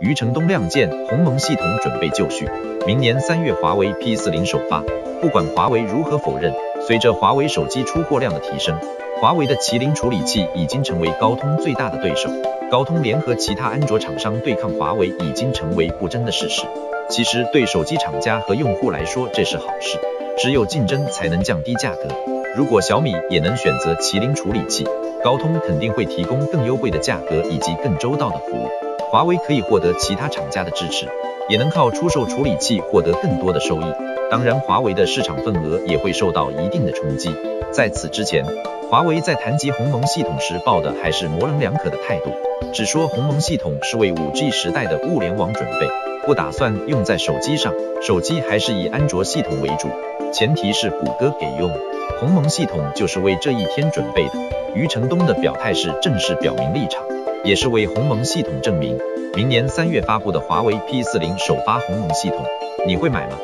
余承东亮剑，鸿蒙系统准备就绪，明年三月华为 P 四零首发。不管华为如何否认，随着华为手机出货量的提升，华为的麒麟处理器已经成为高通最大的对手。高通联合其他安卓厂商对抗华为，已经成为不争的事实。其实对手机厂家和用户来说，这是好事。只有竞争才能降低价格。如果小米也能选择麒麟处理器，高通肯定会提供更优惠的价格以及更周到的服务。华为可以获得其他厂家的支持，也能靠出售处理器获得更多的收益。当然，华为的市场份额也会受到一定的冲击。在此之前，华为在谈及鸿蒙系统时抱的还是模棱两可的态度，只说鸿蒙系统是为 5G 时代的物联网准备，不打算用在手机上，手机还是以安卓系统为主，前提是谷歌给用。鸿蒙系统就是为这一天准备的。余承东的表态是正式表明立场。也是为鸿蒙系统证明，明年三月发布的华为 P 四零首发鸿蒙系统，你会买吗？